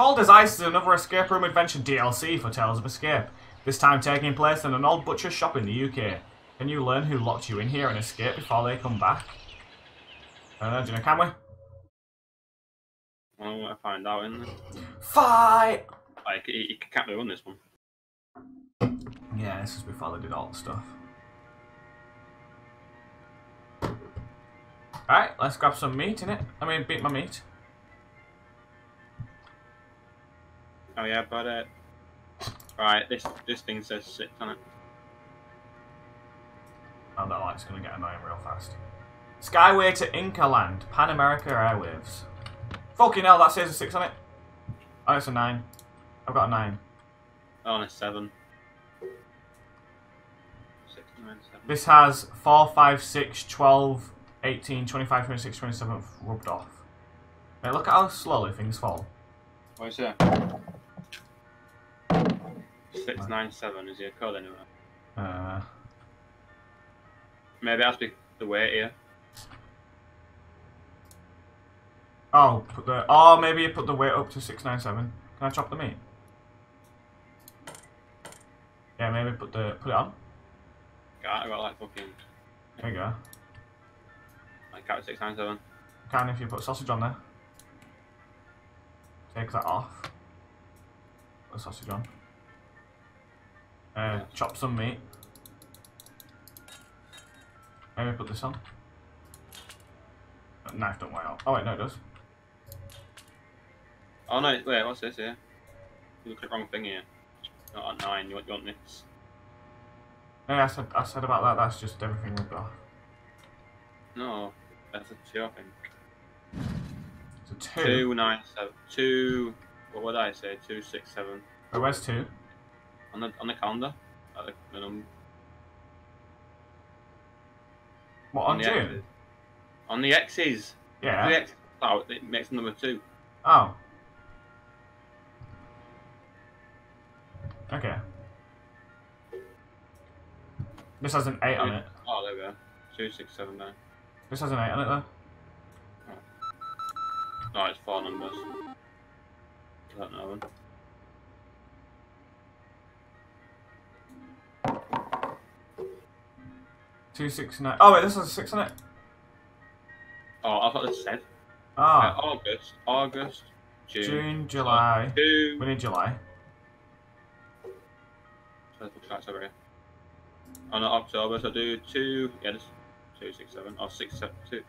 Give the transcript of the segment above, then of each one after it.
Cold as Ice is another escape room adventure DLC for Tales of Escape, this time taking place in an old butcher shop in the UK. Can you learn who locked you in here and escape before they come back? Uh, do you know, can we? I'm gonna find out, isn't it? Fight! Like, you, you can't run this one. Yeah, this is before they did all the stuff. Alright, let's grab some meat in it. I mean, beat my meat. Oh yeah, but uh, right, this this thing says six on it. Oh, that light's gonna get annoying real fast. Skyway to Inca Land, Pan America Airwaves. Fucking hell, that says a 6 on it. Oh, it's a 9. I've got a 9. Oh, and a seven. Six, nine, seven. This has 4, 5, 6, 12, 18, 25, 26, 27 rubbed off. Now look at how slowly things fall. What is that? Six, nine, seven. Is your code anywhere? Uh, Maybe to be the weight here. oh, put the. Oh, maybe you put the weight up to 697. Can I chop the meat? Yeah, maybe put the put it on. Got, I got like fucking There you go. like cat six, nine, seven. Can if you put sausage on there. Take that off. Put the sausage on. Uh, chop some meat. Let me put this on? That knife don't weigh out. Oh wait, no it does. Oh no, wait, what's this here? You look at the wrong thing here. Not 9, you want, you want this. No, I said, I said about that, that's just everything we've got. No, that's a 2 I think. It's a 2? 2, what would I say? Two six seven. Oh, where's 2? On Ana- Anaconda? the Venom. Uh, what, on, on Doom? X- on the X's. Yeah. The X- oh, it makes number two. Oh. Okay. This has an 8 on it. Oh, there we go. 2679. This has an 8 on it, though. No, it's four numbers. I don't know. Two six nine. Oh wait, this has a six on it. Oh, I thought this said. Uh, Ah, August, August, June, June, July. We need July. So that's what's over here. Oh no, October. So do two. Yeah, this two, six, seven, or six, seven, two,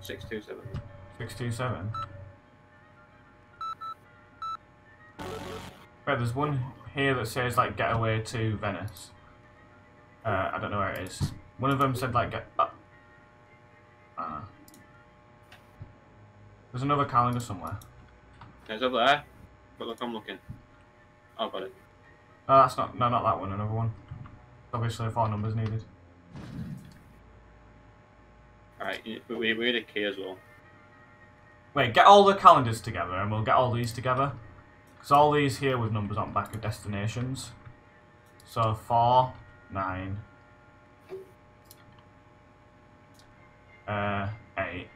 six, two, seven. Six two seven. Wait, there's one here that says like get away to Venice. Uh, I don't know where it is. One of them said like get. Uh, uh, there's another calendar somewhere. It's over there. But look, I'm looking. Oh, got it. No, that's not. No, not that one. Another one. Obviously, four numbers needed. Alright, we, we we need a key as well. Wait, get all the calendars together, and we'll get all these together. Because all these here with numbers on back are destinations. So four, nine, uh, eight.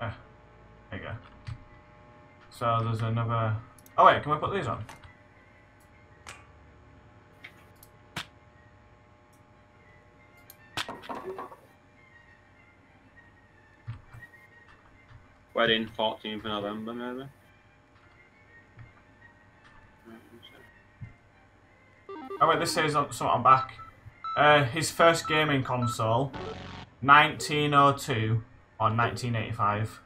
Ah, there you go. So there's another. Oh wait, can we put these on? Wedding, 14th of November, maybe. Oh wait, this says on back. Uh, his first gaming console, 1902 or 1985.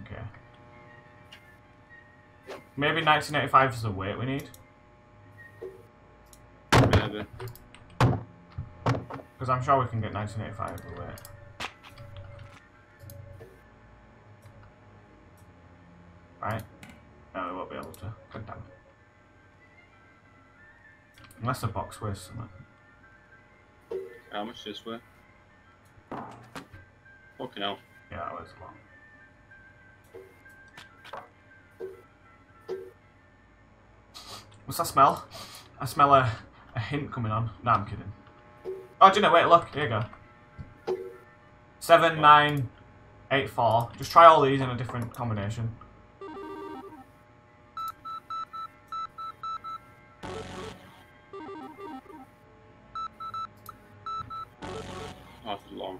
Okay. Maybe 1985 is the weight we need. Maybe. Because I'm sure we can get 1985 the weight. Right? No, we won't be able to. God damn it. Unless the box weighs something. How much this way? Fucking hell. Yeah, that was a lot. What's that smell? I smell a, a hint coming on. No, I'm kidding. Oh, do you know? Wait, look. Here you go. Seven, nine, eight, four. Just try all these in a different combination. Oh, that's long.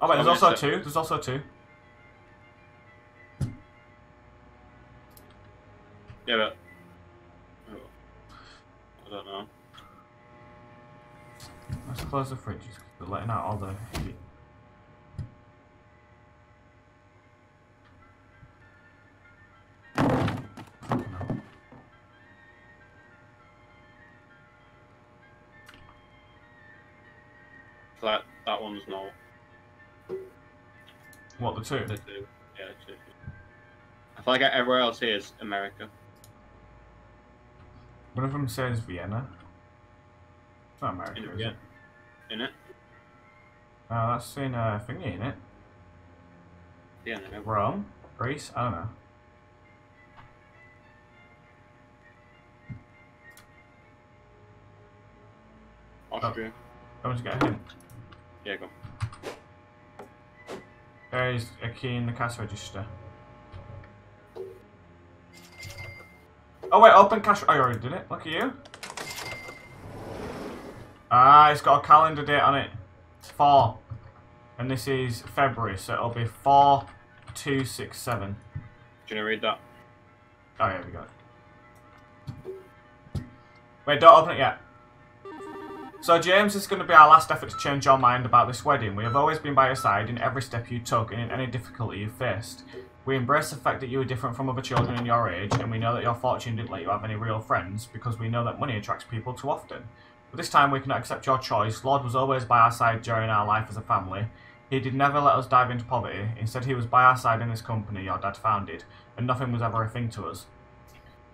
Oh wait, there's also two. There's also two. Yeah, but. oh, I don't know. Let's close the fridge. It's they're letting out all the heat. That that one's no. What the two? The two. Yeah, two. I feel like everywhere else here is America. One of them says Vienna. It's not America, Vienna. In it? No, that's in uh, thingy, in it? Yeah, no. Rome? Greece? I don't know. Austria. Don't you get a hint? Yeah, go. There is a key in the cash register. Oh wait, open cash. Oh, you already did it. Look at you. Ah, it's got a calendar date on it. It's four, and this is February, so it'll be four, two, six, seven. Do you want to read that? Oh yeah, we got it. Wait, don't open it yet. So James, this is going to be our last effort to change your mind about this wedding. We have always been by your side in every step you took and in any difficulty you faced. We embrace the fact that you are different from other children in your age, and we know that your fortune didn't let you have any real friends, because we know that money attracts people too often. But this time we cannot accept your choice. Lord was always by our side during our life as a family. He did never let us dive into poverty. Instead, he was by our side in this company your dad founded, and nothing was ever a thing to us.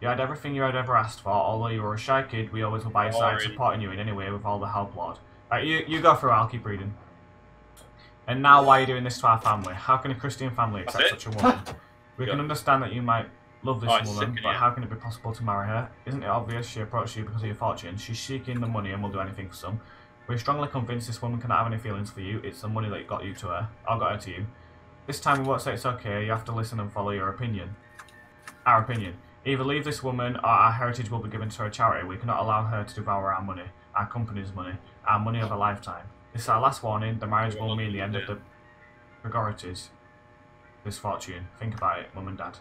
You had everything you had ever asked for, although you were a shy kid, we always were by your side, supporting you in any way with all the help, Lord. Right, you, you go through, I'll keep reading. And now, why are you doing this to our family? How can a Christian family accept such a woman? We Yeah. can understand that you might love this Oh, woman, but how can it be possible to marry her? Isn't it obvious she approached you because of your fortune? She's seeking the money and will do anything for some. We're strongly convinced this woman cannot have any feelings for you. It's the money that got you to her. I got her to you. This time we won't say it's okay. You have to listen and follow your opinion. Our opinion. Either leave this woman or our heritage will be given to her charity. We cannot allow her to devour our money, our company's money, our money of a lifetime. This is our last warning. The marriage will mean the end of the Gregorities. This fortune. Think about it, mum and dad.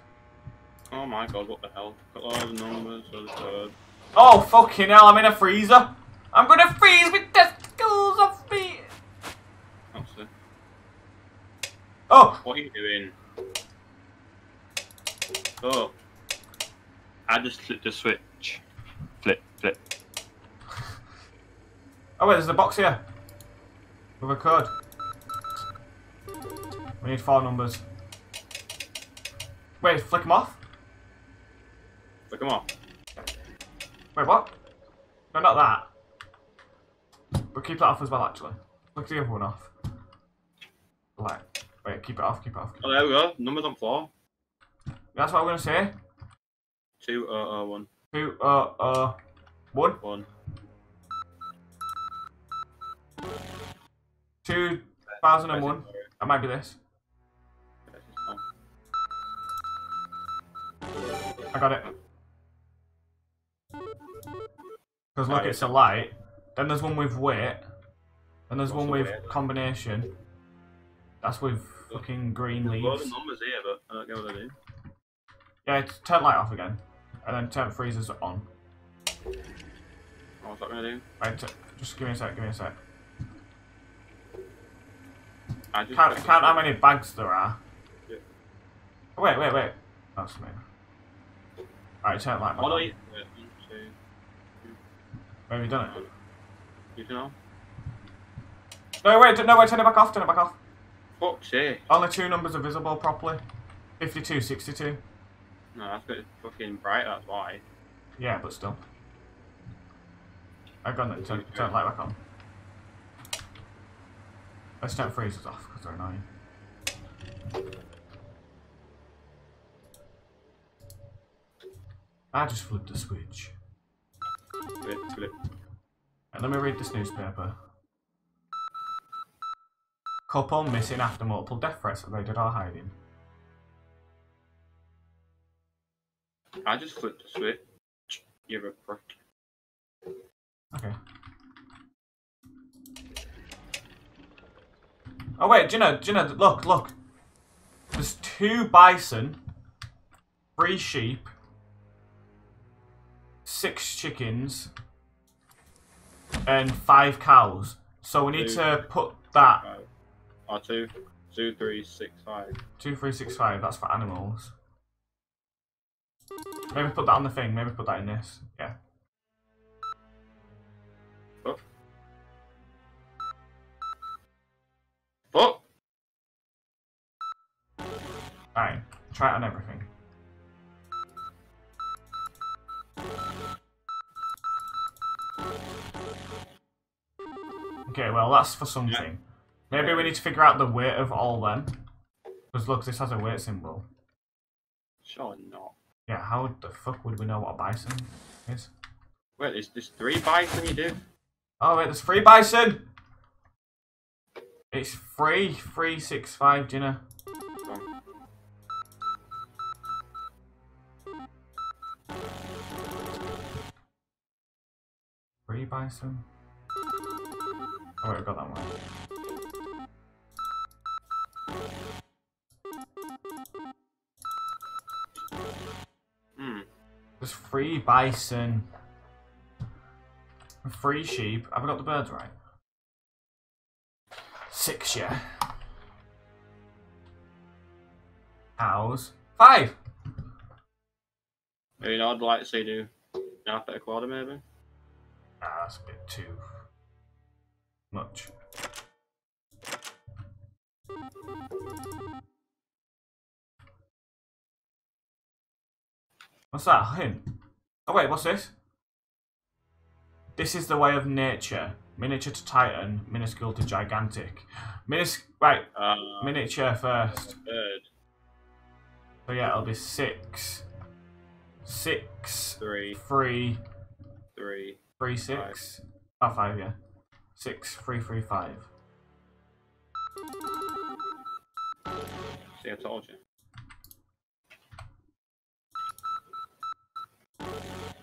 Oh my god, what the hell? Got all the numbers, so. Oh, fucking hell, I'm in a freezer. I'm gonna freeze with testicles off me. It. Oh, What are you doing? Oh. I just flipped the switch. Flip, flip. oh wait, there's a box here. With a code. We need four numbers. Wait, flick them off? But come on. Wait, what? No, not that. But keep that off as well, actually. Flick the other one off. Like, wait, keep it off, keep it off. Keep Oh, there we go. Numbers on floor. That's what I'm gonna say. Two, uh, uh, one. Two, uh, one, One. two thousand and one. That might be this. I got it. Because look, it's a light. Then there's one with weight. Then there's What's one the with weight? combination. That's with fucking green There's leaves. of numbers here, but I don't get what they do. Yeah, turn light off again. And then turn freezers on. Oh, what's that gonna do? Right, just give me a sec, give me a sec. I just Count, count how many bags there are. Yeah. Oh, Wait, wait, wait. That's me. Alright, turn light back on. Where have you done it? You know? No, wait, no, wait, turn it back off, turn it back off. Fuck's sake. Only two numbers are visible properly. 52, 62. No, that's got fucking bright, that's why. Yeah, but still. I've gone there, turn, turn light back on. Let's turn freezers off, because they're annoying. I just flipped the switch. Flip, flip. And let me read this newspaper. Couple missing after multiple death threats that they did are hiding. I just flipped the switch. You're a prick. Okay. Oh wait, do you know, do you know, look, look. There's two bison, three sheep, six chickens, and five cows. So we need to put that Five. Oh, two, two, three, six, five. two, three, six, five. That's for animals. Maybe put that on the thing. Maybe put that in this. Yeah. Oh. Fuck! Alright. Try it on everything. Okay, well that's for something. Maybe we need to figure out the weight of all them. Because look, this has a weight symbol. Sure not. Yeah, how the fuck would we know what a bison is? Wait, there's, there's three bison you do? Oh wait, there's three bison! It's three, three, six, five, do you know? Come. Three bison? Oh I got that one. Hmm. There's three bison. Three sheep. Have I got the birds right? Six, yeah. Cows. Five! Maybe I'd like to say do half at a quarter maybe? Ah, that's a bit too much. What's that? Hint. Oh wait, what's this? This is the way of nature. Miniature to titan, minuscule to gigantic. Minis right, Uh, miniature first. third, So yeah, it'll be six. Six, three, three, three. three, six. Oh, five, yeah. Six, three, three, five. See, I told you.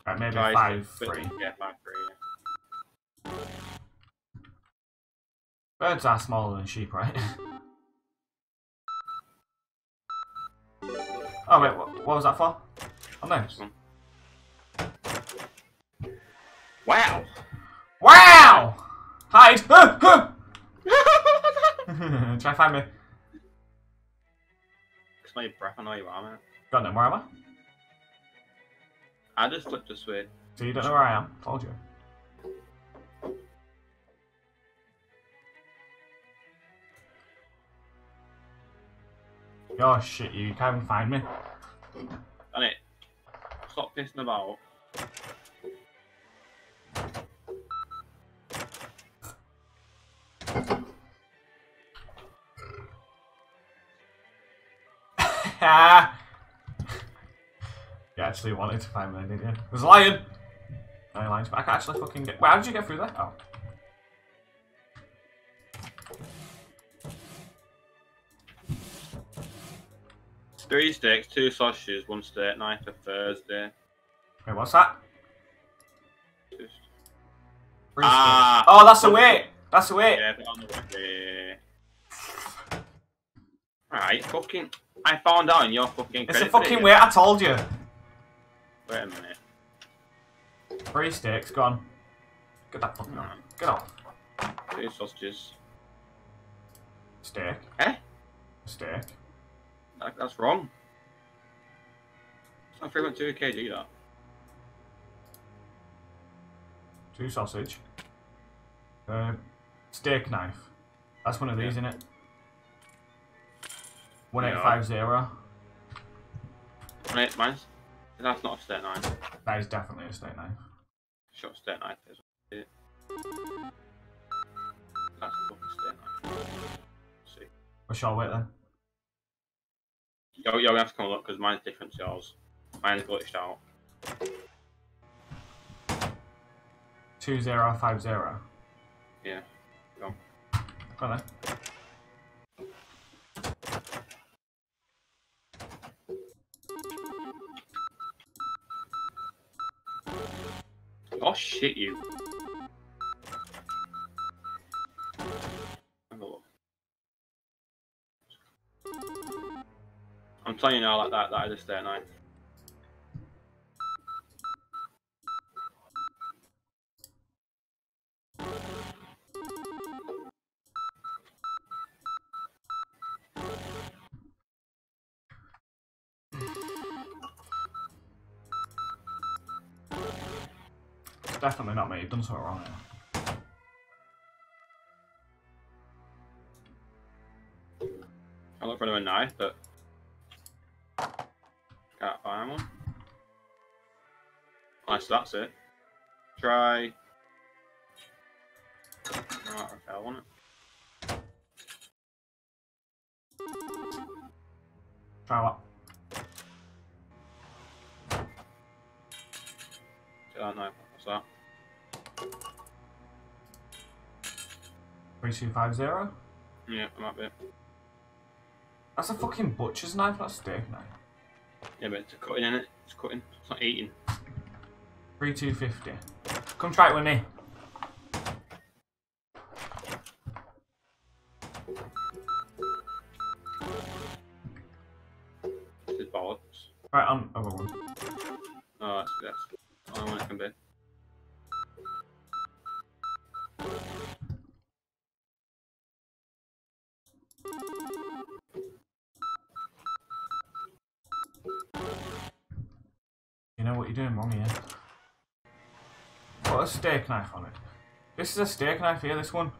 Right, maybe five, three. Yeah, five, three. Yeah. Birds are smaller than sheep, right? oh wait, what, what was that for? Oh no. Wow! Wow! Hide! Try and find me. Smell your breath, I know you are, man. God, no, where am I? I just flipped a switch. So you don't know where I am? Told you. Oh shit, you can't even find me. Done it. Stop pissing about. Actually wanted to find me, didn't you? There's a lion! No lions, but I can actually fucking get. Wait, how did you get through there? Oh. Three steaks, two sausages, one steak knife for Thursday. Wait, what's that? Ah. Oh, that's the weight! That's the weight! yeah, on the way. Alright, fucking. I found out in your fucking. It's a fucking weight, I told you! Wait a minute. Three sticks, gone. Get that fucking on. Get off. Two sausages. Steak. Eh? Steak. That, that's wrong. It's not 3.2 kg that. Two sausage. Uh, steak knife. That's one of these, Yeah. isn't it? 1850. Mate, mine's. That's not a state knife. That is definitely a state knife. Shot state knife is. it. That's a fucking steak knife. see. What's your weight then? Yo, yo, we have to come look because mine's different to yours. Mine's glitched out. Two zero five zero. Yeah. Go. Go Oh shit, you. I'm playing now, like that, that is a stair knife. Definitely not me. You've done something wrong here. I look for another knife, but can't find one. Nice, that's it. Try. No, I fell on it. Try what? Three two five zero. Yeah, I might be. That's a fucking butcher's knife, not a steak knife. Yeah, but it's cutting in it. It's cutting. It's not eating. Three two fifty. Come try it with me. This is bollocks. Right on other one. Oh, that's that's the only one it can be. You know what you're doing wrong here. Put a steak knife on it. This is a steak knife here, this one.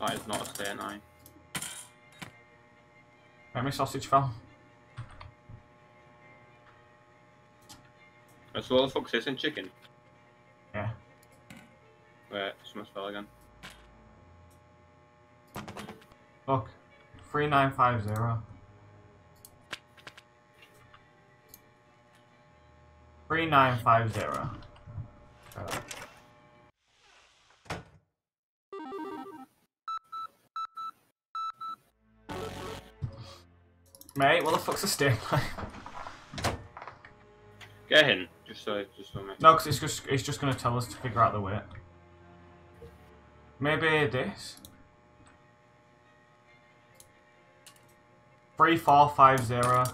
That is not a steak knife. Let me sausage fell. So what the fuck's this in chicken? Yeah. Wait, someone fell again. Look. 3950. 3950. Try. Mate, what the fuck's a steak knife? Get a hint, just so, just so. No, because it's just it's just gonna tell us to figure out the weight. Maybe this. Three four five zero.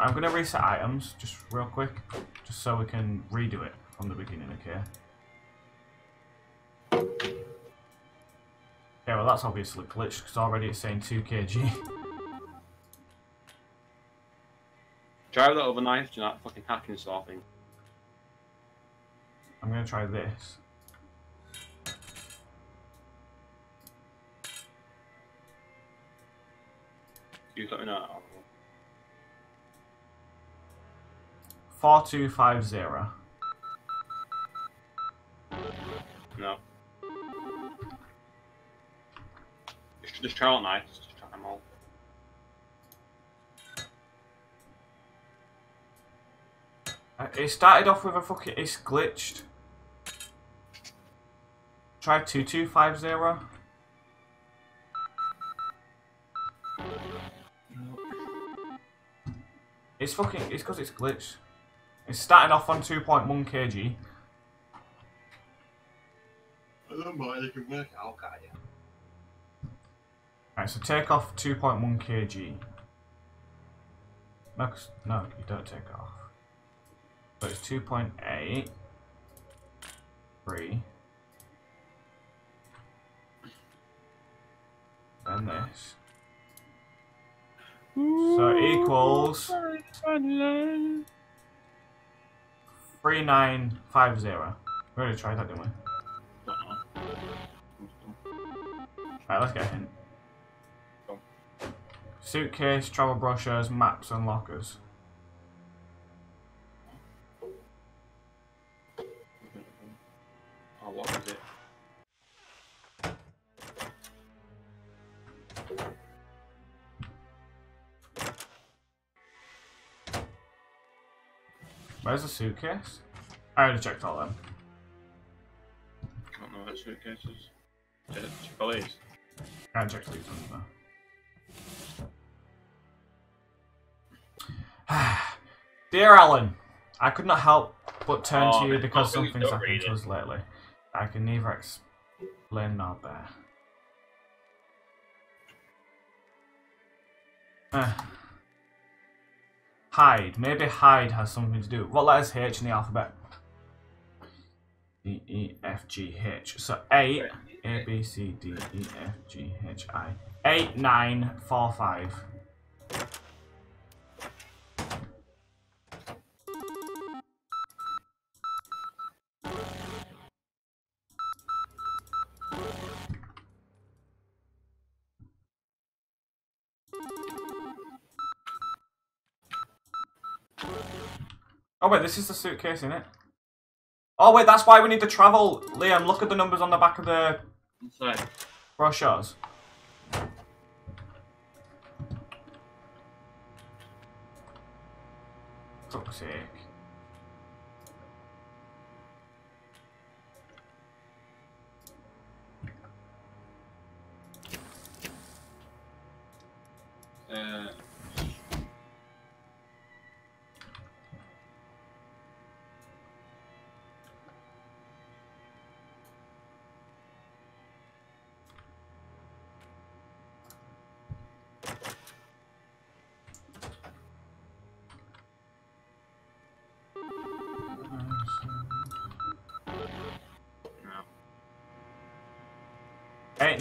I'm gonna reset items just real quick, just so we can redo it from the beginning. Okay. Yeah, well that's obviously glitched because already it's saying 2 kg. Try with that other knife, do you know fucking hacking saw thing? I'm gonna try this. You let me know. 4250. No. Just, just try knife, just, just try them all. Uh, It started off with a fucking. It's glitched. Try 2250. It's fucking. It's because it's glitched. It's starting off on 2.1 kg. I don't mind, you can work out, can't you? Right, so take off 2.1 kg. No, 'cause- no, you don't take off. So it's 2.8. 3. Then this. So it equals 3950. We already tried that, didn't we? Right, let's get a hint. Suitcase, travel brochures, maps, and lockers. It? Where's the suitcase? I already checked all them. I don't know what suitcases. Check check all these. I checked these ones now. Dear Alan, I could not help but turn Oh, to you because something's happened to us lately. I can neither explain nor bear. Eh. Hide. Maybe hide has something to do. What letters H in the alphabet? D E F G H. So eight. A B C D E F G H I. Eight nine four five. Oh, wait, this is the suitcase, isn't it? Oh wait, that's why we need to travel. Liam, look at the numbers on the back of the brochures.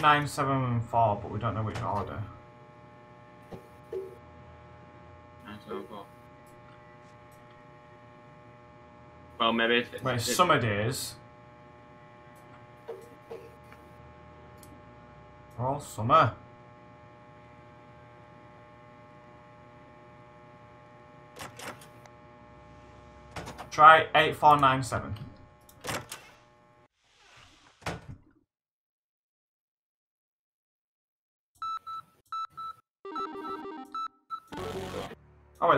9, 7 and 4, but we don't know which order. Well, maybe if it's... Wait, if summer days. We're all summer. Try 8497.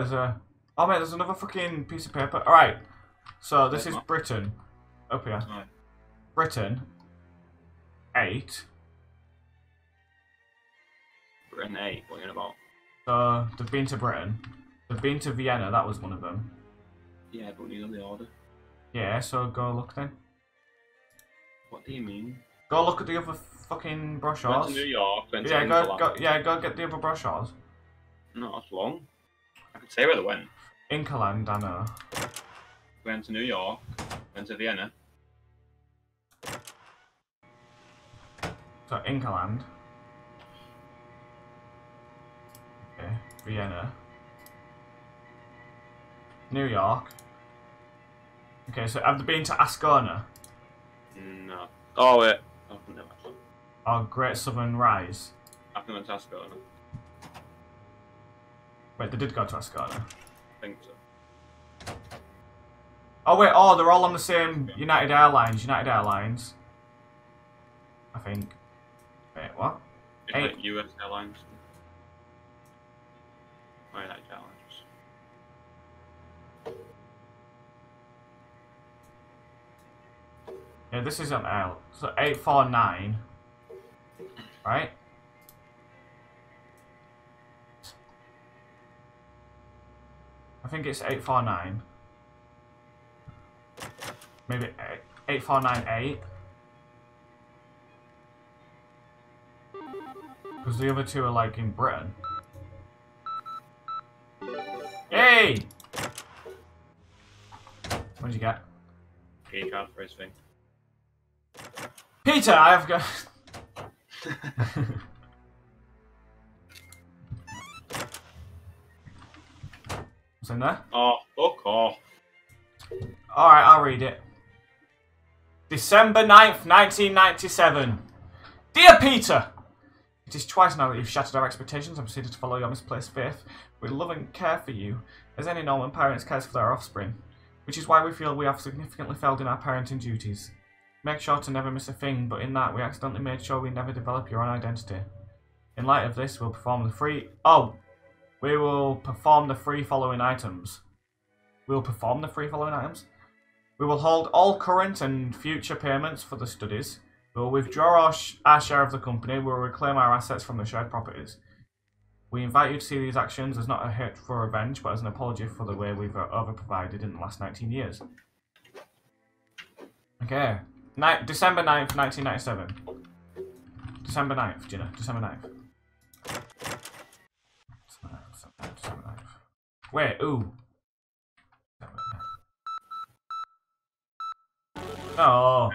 There's a. Oh wait, there's another fucking piece of paper. All right. So this is Britain. Up here. Britain. Eight. Britain eight. What are you about? So they've been to Britain. They've been to Vienna. That was one of them. Yeah, but we know the order. Yeah. So go look then. What do you mean? Go look at the other fucking Went brochures. to New York. Went Yeah, to go, go. Yeah, go get the other brochures. No, that's long. I could say where they went. Inkerland, I know. Went to New York. Went to Vienna. So Inkerland. Okay, Vienna. New York. Okay, so have they been to Ascona No. Oh wait. Oh, no, actually. or Great Southern Rise? I think went to Ascona. Wait, they did go to Ascona. I think so. Oh wait, oh, they're all on the same United Airlines. United Airlines. I think. Wait, what? Like US Airlines. Oh, United Airlines. Yeah, this is an L. So eight four nine. Right? I think it's eight four nine. Maybe eight eight four nine eight. Because the other two are like in Britain. Hey! What'd you get? Key card for his thing. Peter, I have got. in there? Oh, fuck off. Alright, I'll read it. December 9th, 1997. Dear Peter! It is twice now that you've shattered our expectations and proceeded to follow your misplaced faith. We love and care for you, as any normal parent cares for their offspring, which is why we feel we have significantly failed in our parenting duties. Make sure to never miss a thing, but in that we accidentally made sure we never develop your own identity. In light of this, we'll perform the free. Oh! We will perform the free following items. We will perform the three following items. We will hold all current and future payments for the studies. We will withdraw our, sh- our share of the company. We will reclaim our assets from the shared properties. We invite you to see these actions as not a hit for revenge, but as an apology for the way we've uh, overprovided in the last 19 years. Okay. Ni- December 9th, 1997. December 9th, Gina. December 9th. 9th. Wait, ooh. Oh.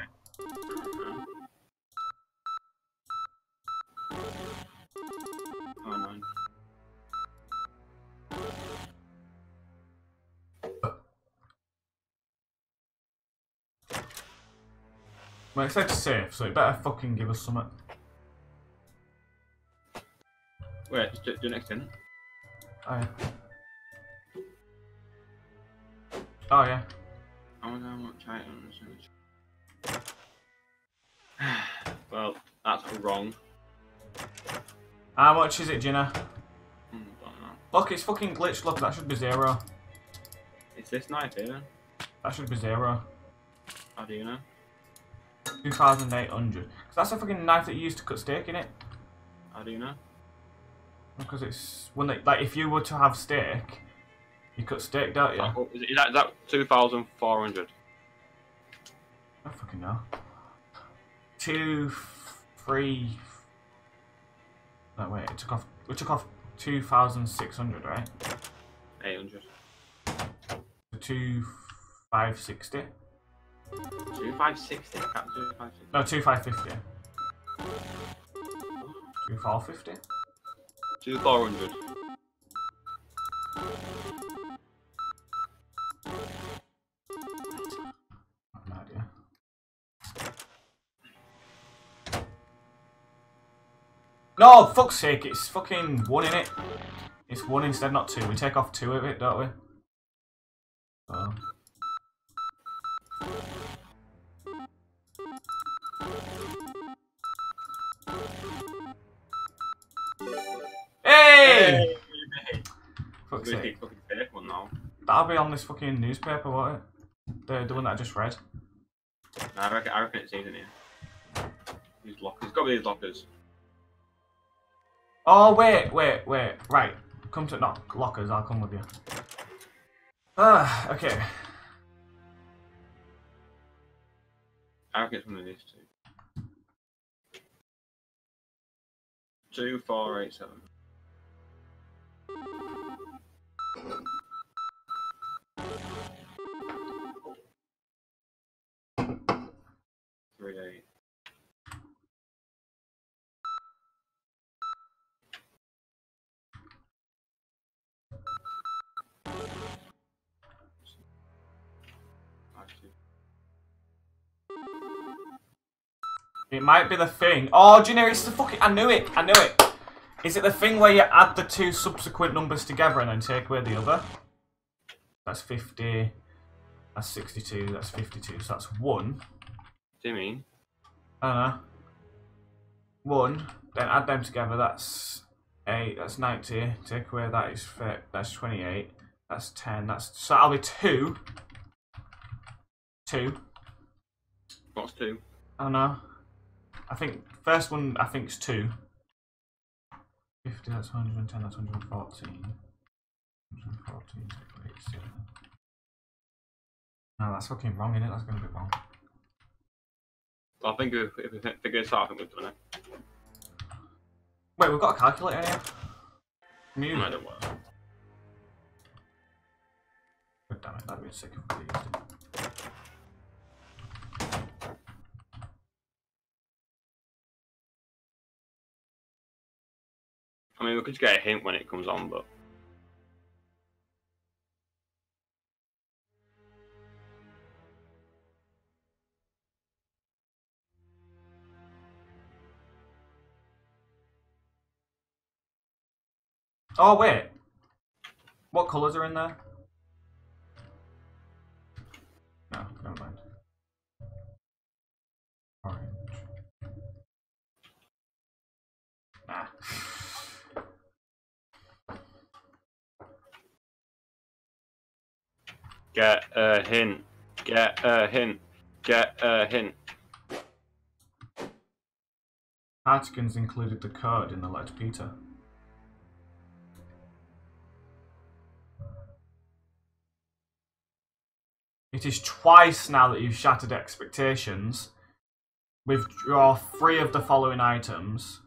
Well, it said safe, so it better fucking give us something. Wait, just do, do next in. Oh, Oh, yeah. I wonder how much items. well, that's wrong. How much is it, Gina? Hmm. Look, it's fucking glitched. Look, that should be zero. It's this knife here. That should be zero. How do you know? 2,800. Because that's a fucking knife that you used to cut steak in it. How do you know? Because it's when they, like if you were to have steak, you cut steak, don't you? Is, that, is that 2,400? I fucking know. Two, three. No wait, it took off. We took off two thousand six hundred, right? 800. So two five sixty. 2560? Can't 560. No, two five fifty. Two four fifty. 2400. No, fuck's sake! It's fucking one in it. It's one instead, not two. We take off two of it, don't we? So. Hey! Fuck's sake. fucking fake one now. That'll be on this fucking newspaper, won't it? The, the one that I just read. Nah, I reckon, I reckon it's in here. These lockers. There's got to be these lockers. Oh, wait, wait, wait. Right. Come to knock lockers, I'll come with you. Ah, okay. I'll get one of these two. Two, four, eight, seven. It might be the thing. Oh, do you know, it's the fucking. I knew it, I knew it. Is it the thing where you add the two subsequent numbers together and then take away the other? That's 50. That's 62. That's 52. So that's 1. Do you mean? I don't know. 1. Then add them together. That's 8. That's 90. Take away that is That's 28. That's 10. That's So that'll be 2. 2. What's two? I don't know. I think first one I think is two. Fifty. That's one hundred and ten. That's one hundred and fourteen. One hundred and fourteen. Eighty-seven. No, that's fucking wrong, innit? That's gonna be wrong. I think if, if we figure this out, I think we've done it. Wait, we've got a calculator here. Can you? I don't work. God damn it! That'd be sick if we used it. Mean, we could just get a hint when it comes on, but Oh wait. What colours are in there? No, never mind. Orange. Nah. Get a hint. Get a hint. Get a hint. Hartigan's included the code in the letter Peter. It is twice now that you've shattered expectations. Withdraw three of the following items.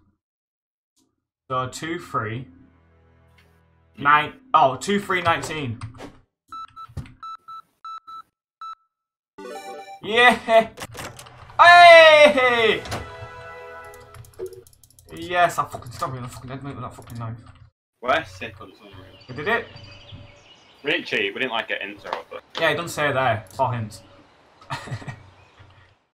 So two free. Nine oh two free nineteen. Yeah! Hey! Yes, I fucking stop me the fucking head mate with that fucking knife. We're sick on some We did it? We didn't cheat, we didn't like get hints or whatever. Yeah, it doesn't say there. It's all hints.